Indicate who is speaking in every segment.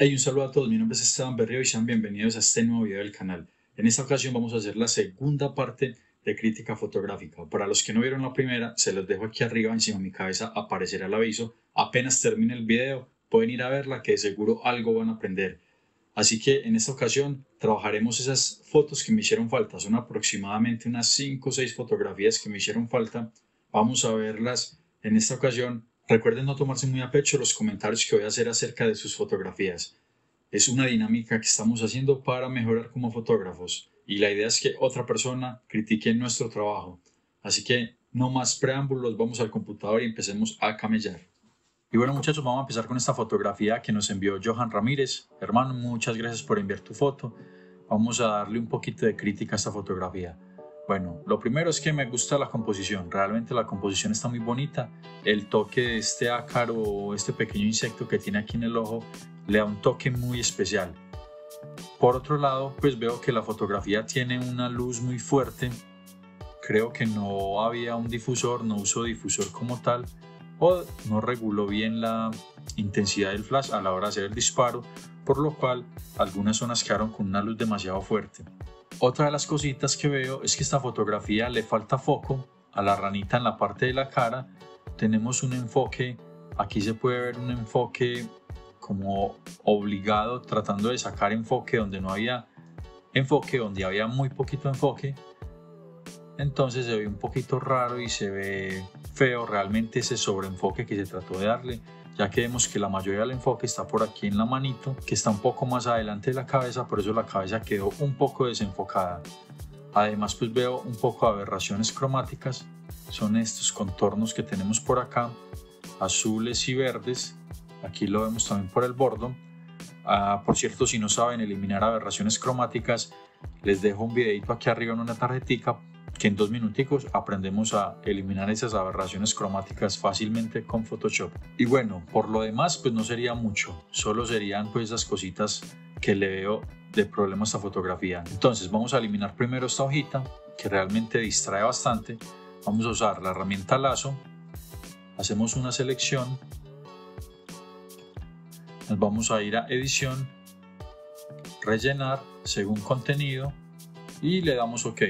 Speaker 1: Hey, un saludo a todos, mi nombre es Esteban Berrío y sean bienvenidos a este nuevo video del canal. En esta ocasión vamos a hacer la segunda parte de crítica fotográfica. Para los que no vieron la primera, se los dejo aquí arriba encima de mi cabeza, aparecerá el aviso. Apenas termine el video, pueden ir a verla que de seguro algo van a aprender. Así que en esta ocasión trabajaremos esas fotos que me hicieron falta. Son aproximadamente unas 5 o 6 fotografías que me hicieron falta. Vamos a verlas en esta ocasión Recuerden no tomarse muy a pecho los comentarios que voy a hacer acerca de sus fotografías. Es una dinámica que estamos haciendo para mejorar como fotógrafos y la idea es que otra persona critique nuestro trabajo. Así que no más preámbulos, vamos al computador y empecemos a camellar. Y bueno muchachos, vamos a empezar con esta fotografía que nos envió Johan Ramírez. Hermano, muchas gracias por enviar tu foto. Vamos a darle un poquito de crítica a esta fotografía. Bueno, lo primero es que me gusta la composición, realmente la composición está muy bonita, el toque de este ácaro este pequeño insecto que tiene aquí en el ojo le da un toque muy especial. Por otro lado, pues veo que la fotografía tiene una luz muy fuerte, creo que no había un difusor, no usó difusor como tal, o no reguló bien la intensidad del flash a la hora de hacer el disparo, por lo cual algunas zonas quedaron con una luz demasiado fuerte. Otra de las cositas que veo es que esta fotografía le falta foco a la ranita en la parte de la cara. Tenemos un enfoque, aquí se puede ver un enfoque como obligado tratando de sacar enfoque donde no había enfoque, donde había muy poquito enfoque. Entonces se ve un poquito raro y se ve feo realmente ese sobreenfoque que se trató de darle ya que vemos que la mayoría del enfoque está por aquí en la manito, que está un poco más adelante de la cabeza, por eso la cabeza quedó un poco desenfocada. Además pues veo un poco aberraciones cromáticas, son estos contornos que tenemos por acá, azules y verdes, aquí lo vemos también por el bordo. Ah, por cierto, si no saben eliminar aberraciones cromáticas, les dejo un videito aquí arriba en una tarjetica que en dos minuticos aprendemos a eliminar esas aberraciones cromáticas fácilmente con Photoshop. Y bueno, por lo demás pues no sería mucho, solo serían pues esas cositas que le veo de problema a fotografía. Entonces vamos a eliminar primero esta hojita que realmente distrae bastante. Vamos a usar la herramienta lazo, hacemos una selección, nos vamos a ir a edición, rellenar según contenido y le damos OK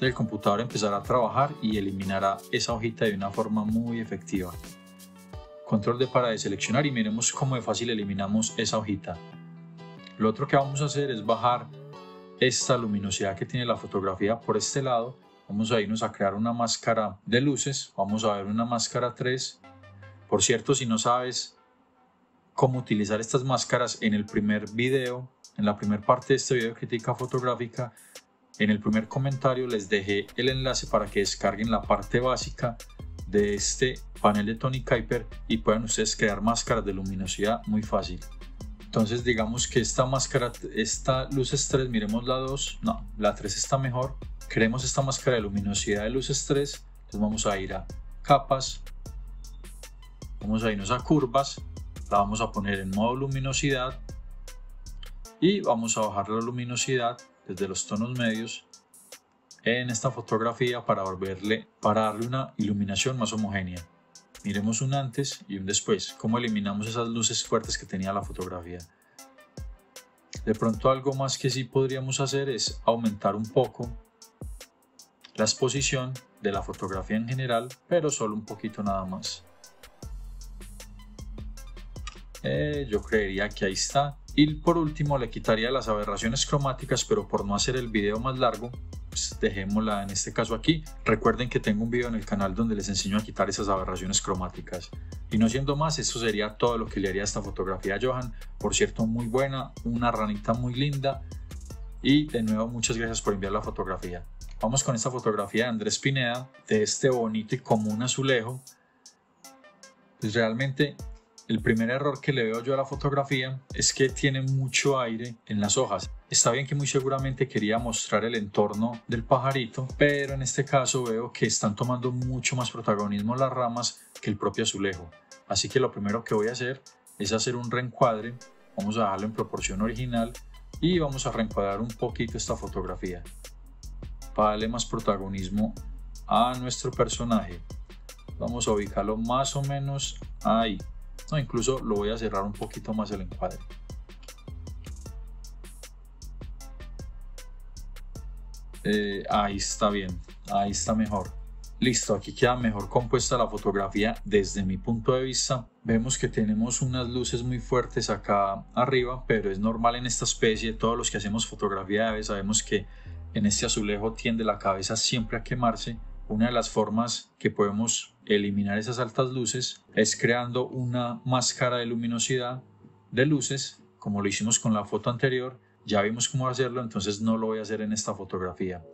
Speaker 1: el computador empezará a trabajar y eliminará esa hojita de una forma muy efectiva. Control de para de seleccionar y miremos cómo de fácil eliminamos esa hojita. Lo otro que vamos a hacer es bajar esta luminosidad que tiene la fotografía por este lado. Vamos a irnos a crear una máscara de luces. Vamos a ver una máscara 3. Por cierto, si no sabes cómo utilizar estas máscaras en el primer video, en la primera parte de este video de crítica fotográfica, en el primer comentario les dejé el enlace para que descarguen la parte básica de este panel de Tony Kuiper y puedan ustedes crear máscaras de luminosidad muy fácil. Entonces digamos que esta máscara, esta luces 3, miremos la 2, no, la 3 está mejor. Creemos esta máscara de luminosidad de luces 3, entonces vamos a ir a capas, vamos a irnos a curvas, la vamos a poner en modo luminosidad y vamos a bajar la luminosidad desde los tonos medios en esta fotografía para volverle para darle una iluminación más homogénea. Miremos un antes y un después, cómo eliminamos esas luces fuertes que tenía la fotografía. De pronto algo más que sí podríamos hacer es aumentar un poco la exposición de la fotografía en general, pero solo un poquito nada más. Eh, yo creería que ahí está. Y por último le quitaría las aberraciones cromáticas, pero por no hacer el video más largo, pues dejémosla en este caso aquí. Recuerden que tengo un video en el canal donde les enseño a quitar esas aberraciones cromáticas. Y no siendo más, esto sería todo lo que le haría esta fotografía a Johan. Por cierto, muy buena, una ranita muy linda. Y de nuevo, muchas gracias por enviar la fotografía. Vamos con esta fotografía de Andrés Pineda, de este bonito y común azulejo. Pues realmente el primer error que le veo yo a la fotografía es que tiene mucho aire en las hojas. Está bien que muy seguramente quería mostrar el entorno del pajarito, pero en este caso veo que están tomando mucho más protagonismo las ramas que el propio azulejo. Así que lo primero que voy a hacer es hacer un reencuadre. Vamos a dejarlo en proporción original y vamos a reencuadrar un poquito esta fotografía para darle más protagonismo a nuestro personaje. Vamos a ubicarlo más o menos ahí. No, incluso lo voy a cerrar un poquito más el encuadre. Eh, ahí está bien, ahí está mejor. Listo, aquí queda mejor compuesta la fotografía desde mi punto de vista. Vemos que tenemos unas luces muy fuertes acá arriba, pero es normal en esta especie. Todos los que hacemos fotografía de ave sabemos que en este azulejo tiende la cabeza siempre a quemarse una de las formas que podemos eliminar esas altas luces es creando una máscara de luminosidad de luces, como lo hicimos con la foto anterior. Ya vimos cómo hacerlo, entonces no lo voy a hacer en esta fotografía.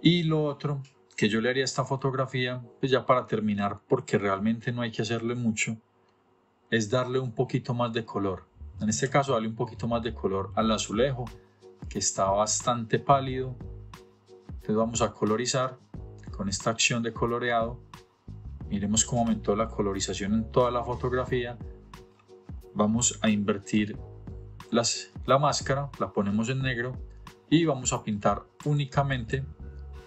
Speaker 1: Y lo otro que yo le haría esta fotografía, pues ya para terminar, porque realmente no hay que hacerle mucho, es darle un poquito más de color. En este caso, darle un poquito más de color al azulejo, que está bastante pálido. Entonces vamos a colorizar con esta acción de coloreado. Miremos cómo aumentó la colorización en toda la fotografía. Vamos a invertir la máscara, la ponemos en negro y vamos a pintar únicamente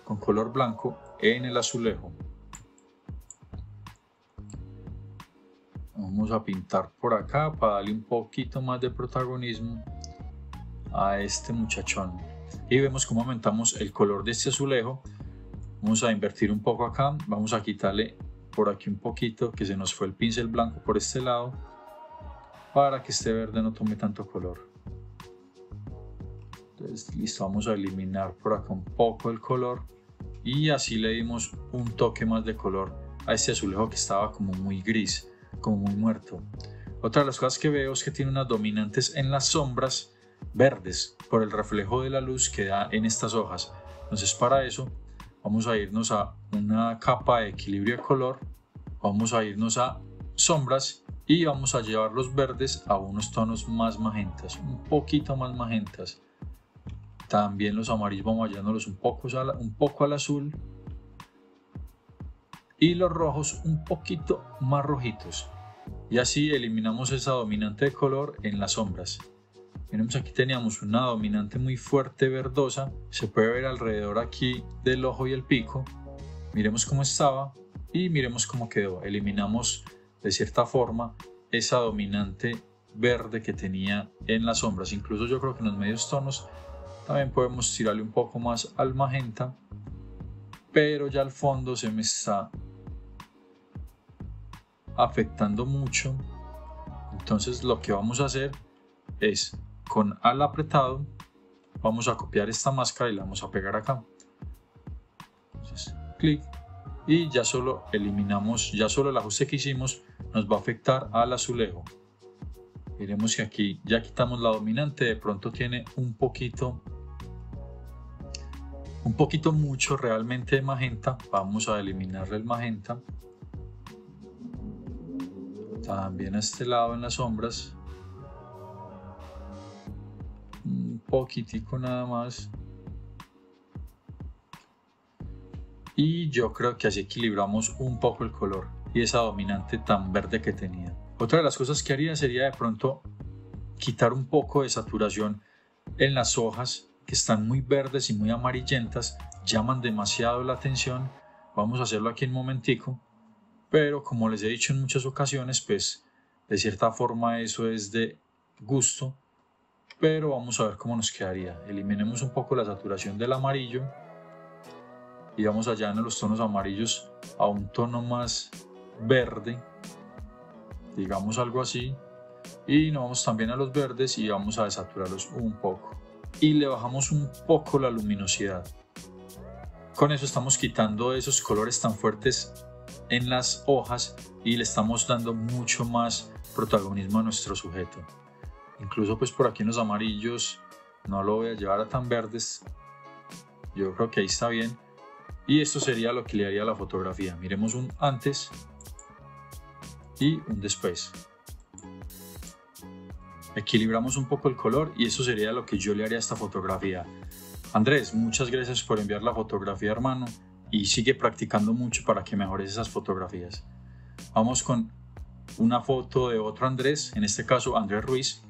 Speaker 1: con color blanco en el azulejo. Vamos a pintar por acá para darle un poquito más de protagonismo a este muchachón. Y vemos cómo aumentamos el color de este azulejo. Vamos a invertir un poco acá. Vamos a quitarle por aquí un poquito que se nos fue el pincel blanco por este lado para que este verde no tome tanto color. Entonces, listo, vamos a eliminar por acá un poco el color y así le dimos un toque más de color a este azulejo que estaba como muy gris, como muy muerto. Otra de las cosas que veo es que tiene unas dominantes en las sombras verdes por el reflejo de la luz que da en estas hojas. Entonces para eso vamos a irnos a una capa de equilibrio de color, vamos a irnos a sombras y vamos a llevar los verdes a unos tonos más magentas, un poquito más magentas. También los amarillos vamos llevándolos un poco, un poco al azul. Y los rojos un poquito más rojitos. Y así eliminamos esa dominante de color en las sombras. Miremos aquí teníamos una dominante muy fuerte verdosa. Se puede ver alrededor aquí del ojo y el pico. Miremos cómo estaba y miremos cómo quedó. Eliminamos de cierta forma esa dominante verde que tenía en las sombras. Incluso yo creo que en los medios tonos también podemos tirarle un poco más al magenta, pero ya al fondo se me está afectando mucho. Entonces lo que vamos a hacer es con al apretado vamos a copiar esta máscara y la vamos a pegar acá. Entonces, clic y ya solo eliminamos, ya solo el ajuste que hicimos nos va a afectar al azulejo. Miremos que aquí ya quitamos la dominante, de pronto tiene un poquito un poquito mucho realmente de magenta vamos a eliminarle el magenta también a este lado en las sombras poquitico nada más y yo creo que así equilibramos un poco el color y esa dominante tan verde que tenía otra de las cosas que haría sería de pronto quitar un poco de saturación en las hojas que están muy verdes y muy amarillentas, llaman demasiado la atención. Vamos a hacerlo aquí un momentico. Pero como les he dicho en muchas ocasiones, pues de cierta forma eso es de gusto. Pero vamos a ver cómo nos quedaría. Eliminemos un poco la saturación del amarillo. Y vamos allá en los tonos amarillos a un tono más verde. Digamos algo así. Y nos vamos también a los verdes y vamos a desaturarlos un poco y le bajamos un poco la luminosidad. Con eso estamos quitando esos colores tan fuertes en las hojas y le estamos dando mucho más protagonismo a nuestro sujeto. Incluso pues por aquí en los amarillos no lo voy a llevar a tan verdes. Yo creo que ahí está bien. Y esto sería lo que le haría a la fotografía. Miremos un antes y un después equilibramos un poco el color y eso sería lo que yo le haría a esta fotografía. Andrés, muchas gracias por enviar la fotografía hermano y sigue practicando mucho para que mejores esas fotografías. Vamos con una foto de otro Andrés, en este caso Andrés Ruiz,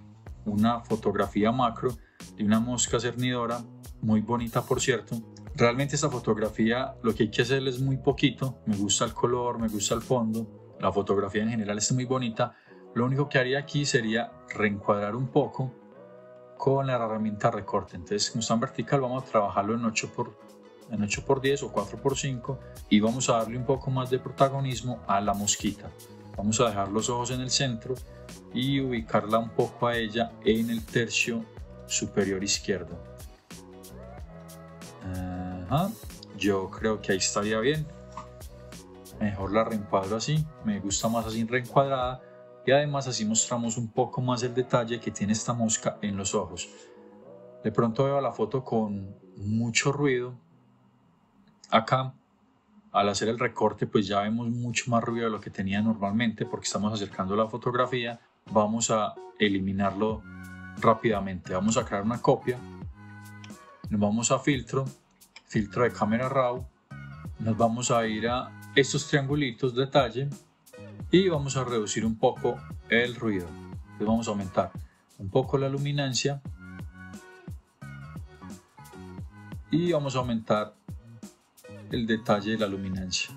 Speaker 1: una fotografía macro de una mosca cernidora, muy bonita por cierto. Realmente esta fotografía lo que hay que hacer es muy poquito, me gusta el color, me gusta el fondo, la fotografía en general es muy bonita, lo único que haría aquí sería reencuadrar un poco con la herramienta recorte. Entonces, como está en vertical, vamos a trabajarlo en 8 por en 8x10 o 4x5 y vamos a darle un poco más de protagonismo a la mosquita. Vamos a dejar los ojos en el centro y ubicarla un poco a ella en el tercio superior izquierdo. Yo creo que ahí estaría bien. Mejor la reencuadro así, me gusta más así reencuadrada y además así mostramos un poco más el detalle que tiene esta mosca en los ojos. De pronto veo la foto con mucho ruido. Acá, al hacer el recorte, pues ya vemos mucho más ruido de lo que tenía normalmente porque estamos acercando la fotografía. Vamos a eliminarlo rápidamente. Vamos a crear una copia. Nos vamos a filtro, filtro de cámara RAW. Nos vamos a ir a estos triangulitos detalle y vamos a reducir un poco el ruido. Entonces vamos a aumentar un poco la luminancia y vamos a aumentar el detalle de la luminancia.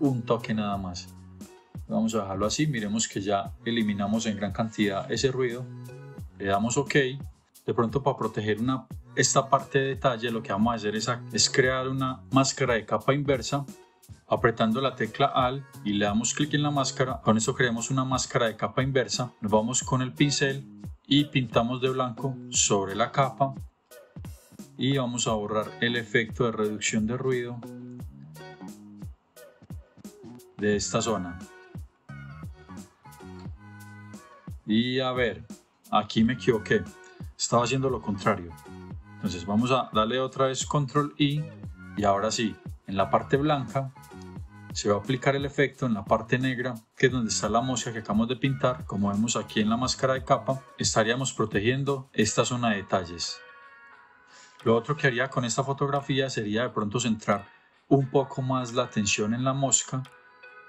Speaker 1: Un toque nada más. Vamos a dejarlo así. Miremos que ya eliminamos en gran cantidad ese ruido. Le damos OK. De pronto para proteger una, esta parte de detalle lo que vamos a hacer es, es crear una máscara de capa inversa apretando la tecla AL y le damos clic en la máscara. Con eso creamos una máscara de capa inversa. Nos vamos con el pincel y pintamos de blanco sobre la capa y vamos a borrar el efecto de reducción de ruido de esta zona. Y a ver, aquí me equivoqué. Estaba haciendo lo contrario. Entonces vamos a darle otra vez control I y ahora sí, en la parte blanca se va a aplicar el efecto en la parte negra, que es donde está la mosca que acabamos de pintar. Como vemos aquí en la máscara de capa, estaríamos protegiendo esta zona de detalles. Lo otro que haría con esta fotografía sería de pronto centrar un poco más la atención en la mosca.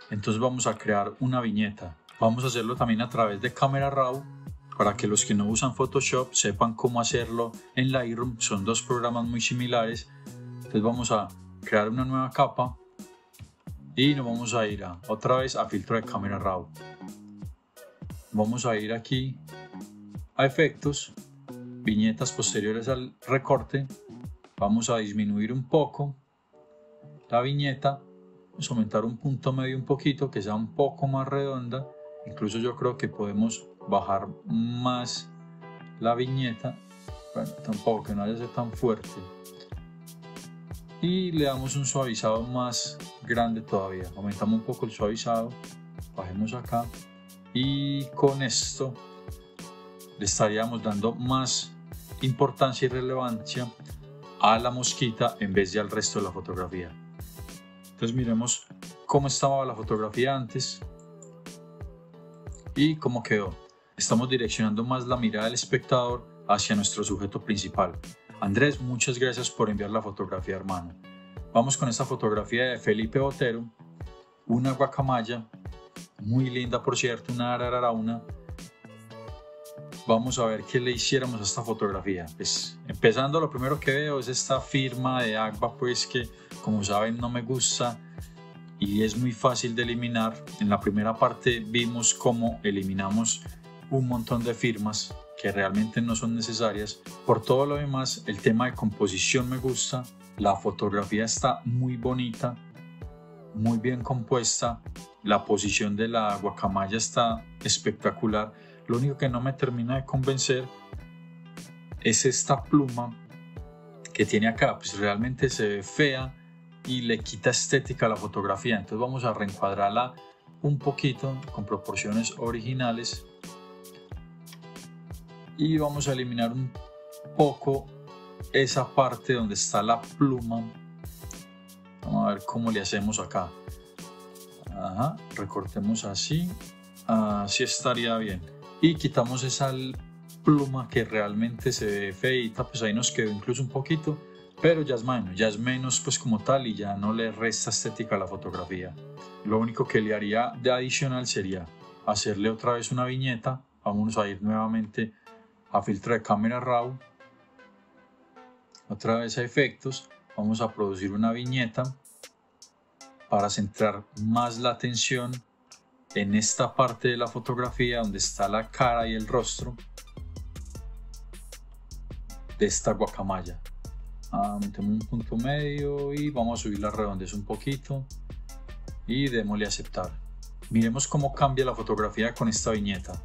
Speaker 1: Entonces vamos a crear una viñeta. Vamos a hacerlo también a través de Camera Raw para que los que no usan Photoshop sepan cómo hacerlo en Lightroom. Son dos programas muy similares. Entonces vamos a crear una nueva capa y nos vamos a ir a, otra vez a filtro de cámara RAW. Vamos a ir aquí a efectos, viñetas posteriores al recorte. Vamos a disminuir un poco la viñeta. Aumentar un punto medio un poquito que sea un poco más redonda. Incluso yo creo que podemos bajar más la viñeta. Bueno, tampoco que no haya ser tan fuerte y le damos un suavizado más grande todavía. Aumentamos un poco el suavizado, bajemos acá y con esto le estaríamos dando más importancia y relevancia a la mosquita en vez de al resto de la fotografía. Entonces miremos cómo estaba la fotografía antes y cómo quedó. Estamos direccionando más la mirada del espectador hacia nuestro sujeto principal. Andrés, muchas gracias por enviar la fotografía, hermano. Vamos con esta fotografía de Felipe Botero, una guacamaya, muy linda por cierto, una ararauna. Vamos a ver qué le hiciéramos a esta fotografía. Pues empezando, lo primero que veo es esta firma de Agua, pues que como saben no me gusta y es muy fácil de eliminar. En la primera parte vimos cómo eliminamos un montón de firmas que realmente no son necesarias. Por todo lo demás, el tema de composición me gusta, la fotografía está muy bonita, muy bien compuesta, la posición de la guacamaya está espectacular. Lo único que no me termina de convencer es esta pluma que tiene acá, pues realmente se ve fea y le quita estética a la fotografía. Entonces vamos a reencuadrarla un poquito con proporciones originales. Y vamos a eliminar un poco esa parte donde está la pluma. Vamos a ver cómo le hacemos acá. Ajá, recortemos así. Así estaría bien y quitamos esa pluma que realmente se ve feita pues ahí nos quedó incluso un poquito pero ya es menos, ya es menos pues como tal y ya no le resta estética a la fotografía. Lo único que le haría de adicional sería hacerle otra vez una viñeta vamos a ir nuevamente a filtro de cámara RAW, otra vez a efectos, vamos a producir una viñeta para centrar más la atención en esta parte de la fotografía donde está la cara y el rostro. de esta guacamaya. Ah, metemos un punto medio y vamos a subir la redondez un poquito y démosle aceptar. Miremos cómo cambia la fotografía con esta viñeta.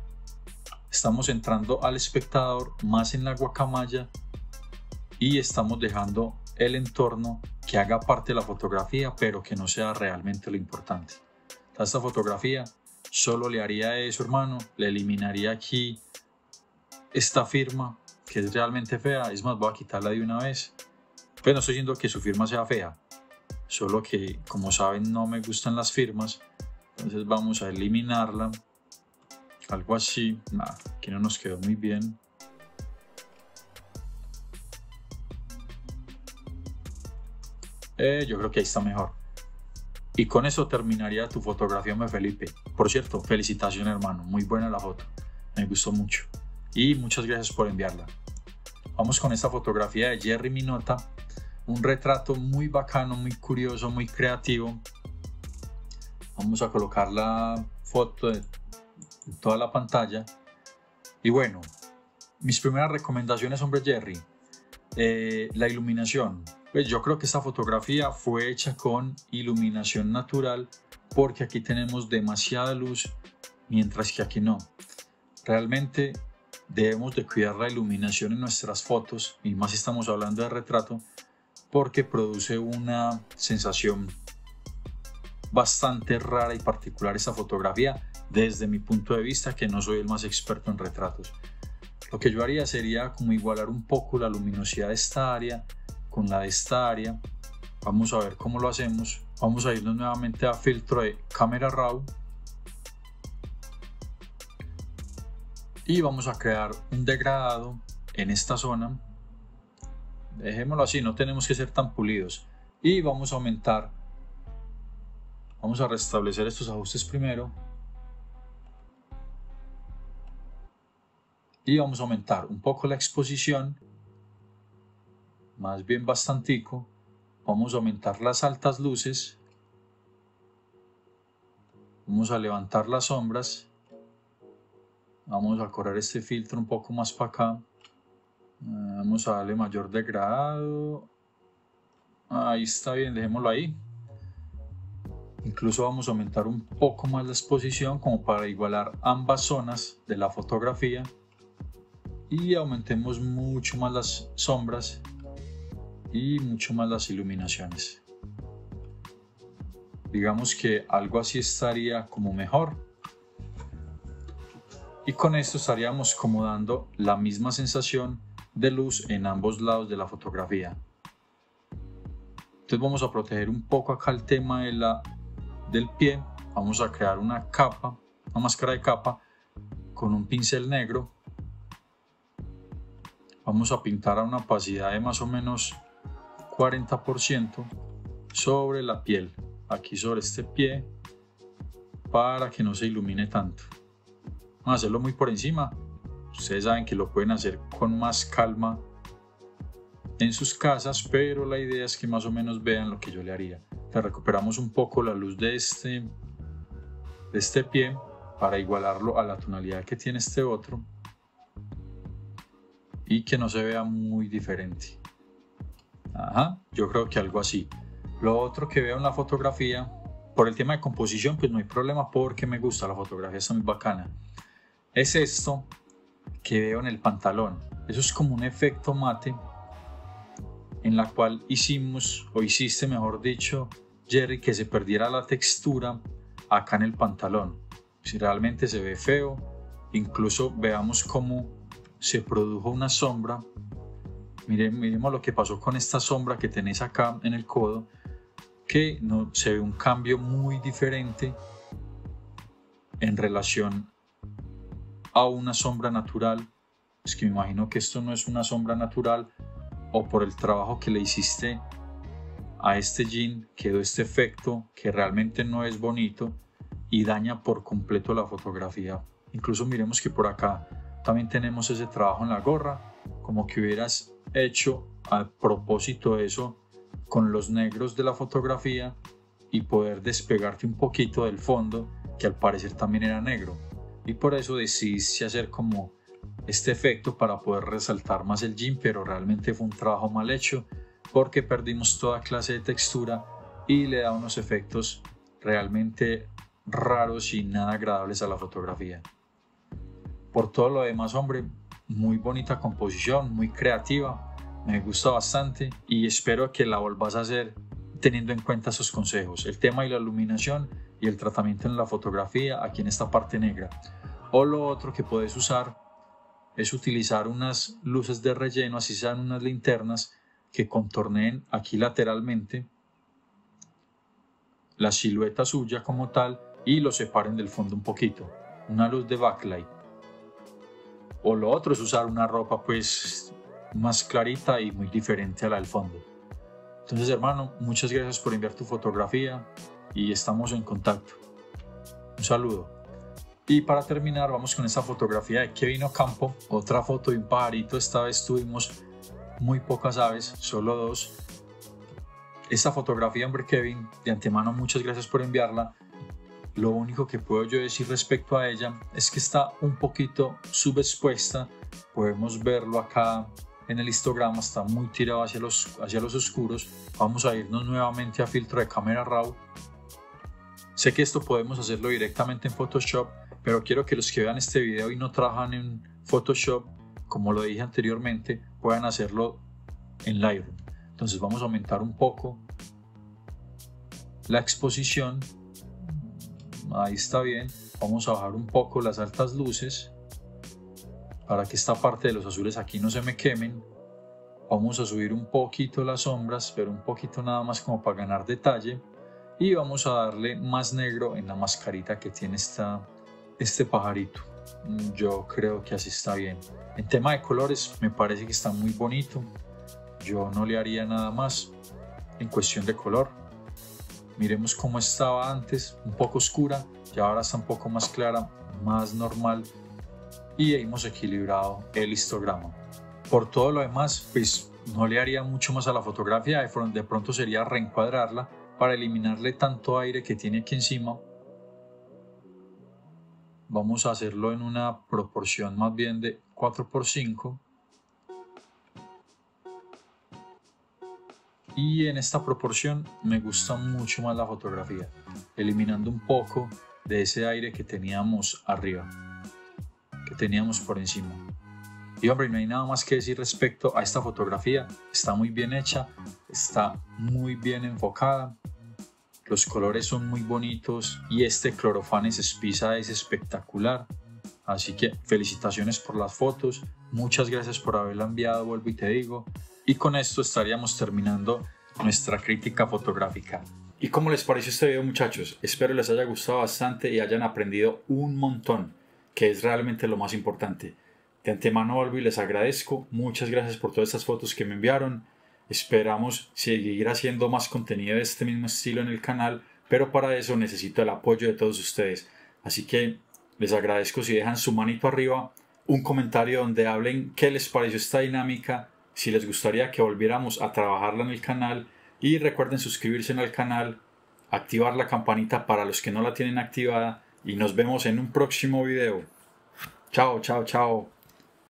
Speaker 1: Estamos entrando al espectador más en la guacamaya y estamos dejando el entorno que haga parte de la fotografía pero que no sea realmente lo importante. Esta fotografía solo le haría eso hermano, le eliminaría aquí esta firma que es realmente fea, es más voy a quitarla de una vez. Pero no estoy diciendo que su firma sea fea, solo que como saben no me gustan las firmas, entonces vamos a eliminarla, algo así, nada, que no nos quedó muy bien. Eh, yo creo que ahí está mejor. Y con eso terminaría tu fotografía, me Felipe. Por cierto, felicitaciones hermano, muy buena la foto, me gustó mucho. Y muchas gracias por enviarla. Vamos con esta fotografía de Jerry Minota, un retrato muy bacano, muy curioso, muy creativo. Vamos a colocar la foto de toda la pantalla. Y bueno, mis primeras recomendaciones, hombre Jerry, eh, la iluminación. Pues yo creo que esta fotografía fue hecha con iluminación natural porque aquí tenemos demasiada luz mientras que aquí no. Realmente debemos de cuidar la iluminación en nuestras fotos y más estamos hablando de retrato porque produce una sensación bastante rara y particular esta fotografía desde mi punto de vista que no soy el más experto en retratos. Lo que yo haría sería como igualar un poco la luminosidad de esta área con la de esta área. Vamos a ver cómo lo hacemos. Vamos a irnos nuevamente a filtro de cámara RAW y vamos a crear un degradado en esta zona dejémoslo así, no tenemos que ser tan pulidos. Y vamos a aumentar, vamos a restablecer estos ajustes primero. Y vamos a aumentar un poco la exposición, más bien bastantico. Vamos a aumentar las altas luces. Vamos a levantar las sombras. Vamos a correr este filtro un poco más para acá. Vamos a darle mayor degradado. Ahí está bien, dejémoslo ahí. Incluso vamos a aumentar un poco más la exposición como para igualar ambas zonas de la fotografía. Y aumentemos mucho más las sombras y mucho más las iluminaciones. Digamos que algo así estaría como mejor. Y con esto estaríamos como dando la misma sensación de luz en ambos lados de la fotografía. Entonces vamos a proteger un poco acá el tema de la, del pie. Vamos a crear una capa, una máscara de capa con un pincel negro. Vamos a pintar a una opacidad de más o menos 40% sobre la piel, aquí sobre este pie, para que no se ilumine tanto. Vamos a hacerlo muy por encima Ustedes saben que lo pueden hacer con más calma en sus casas, pero la idea es que más o menos vean lo que yo le haría. recuperamos un poco la luz de este, de este pie para igualarlo a la tonalidad que tiene este otro y que no se vea muy diferente. Ajá, yo creo que algo así. Lo otro que veo en la fotografía, por el tema de composición, pues no hay problema porque me gusta la fotografía, está muy bacana. Es esto que veo en el pantalón. Eso es como un efecto mate en la cual hicimos, o hiciste mejor dicho, Jerry, que se perdiera la textura acá en el pantalón. Si realmente se ve feo, incluso veamos cómo se produjo una sombra. Miremos lo que pasó con esta sombra que tenéis acá en el codo, que no, se ve un cambio muy diferente en relación a una sombra natural, es que me imagino que esto no es una sombra natural o por el trabajo que le hiciste a este jean quedó este efecto que realmente no es bonito y daña por completo la fotografía. Incluso miremos que por acá también tenemos ese trabajo en la gorra, como que hubieras hecho a propósito eso con los negros de la fotografía y poder despegarte un poquito del fondo que al parecer también era negro y por eso decidiste hacer como este efecto para poder resaltar más el jean, pero realmente fue un trabajo mal hecho porque perdimos toda clase de textura y le da unos efectos realmente raros y nada agradables a la fotografía. Por todo lo demás, hombre, muy bonita composición, muy creativa, me gusta bastante y espero que la volvas a hacer teniendo en cuenta esos consejos, el tema y la iluminación y el tratamiento en la fotografía aquí en esta parte negra. O lo otro que puedes usar es utilizar unas luces de relleno, así sean unas linternas, que contorneen aquí lateralmente la silueta suya como tal y lo separen del fondo un poquito. Una luz de backlight. O lo otro es usar una ropa pues más clarita y muy diferente a la del fondo. Entonces hermano, muchas gracias por enviar tu fotografía y estamos en contacto. Un saludo. Y para terminar vamos con esta fotografía de Kevin Ocampo, otra foto de un pajarito, esta vez tuvimos muy pocas aves, solo dos. Esta fotografía, hombre Kevin, de antemano muchas gracias por enviarla. Lo único que puedo yo decir respecto a ella es que está un poquito subexpuesta. Podemos verlo acá en el histograma, está muy tirado hacia los, hacia los oscuros. Vamos a irnos nuevamente a filtro de cámara RAW. Sé que esto podemos hacerlo directamente en Photoshop, pero quiero que los que vean este video y no trabajan en Photoshop, como lo dije anteriormente, puedan hacerlo en Lightroom. Entonces vamos a aumentar un poco la exposición ahí está bien. Vamos a bajar un poco las altas luces para que esta parte de los azules aquí no se me quemen. Vamos a subir un poquito las sombras pero un poquito nada más como para ganar detalle. Y vamos a darle más negro en la mascarita que tiene esta, este pajarito. Yo creo que así está bien. En tema de colores me parece que está muy bonito. Yo no le haría nada más en cuestión de color Miremos cómo estaba antes, un poco oscura, y ahora está un poco más clara, más normal y hemos equilibrado el histograma. Por todo lo demás, pues no le haría mucho más a la fotografía, de pronto sería reencuadrarla para eliminarle tanto aire que tiene aquí encima. Vamos a hacerlo en una proporción más bien de 4 por 5 y en esta proporción me gusta mucho más la fotografía, eliminando un poco de ese aire que teníamos arriba, que teníamos por encima. Y hombre, no hay nada más que decir respecto a esta fotografía. Está muy bien hecha, está muy bien enfocada, los colores son muy bonitos y este clorofanes espisa es espectacular. Así que felicitaciones por las fotos, muchas gracias por haberla enviado, vuelvo y te digo. Y con esto estaríamos terminando nuestra crítica fotográfica. ¿Y cómo les pareció este video muchachos? Espero les haya gustado bastante y hayan aprendido un montón, que es realmente lo más importante. De antemano y les agradezco. Muchas gracias por todas estas fotos que me enviaron. Esperamos seguir haciendo más contenido de este mismo estilo en el canal, pero para eso necesito el apoyo de todos ustedes. Así que les agradezco si dejan su manito arriba, un comentario donde hablen qué les pareció esta dinámica si les gustaría que volviéramos a trabajarla en el canal y recuerden suscribirse en el canal, activar la campanita para los que no la tienen activada y nos vemos en un próximo video. Chao, chao, chao.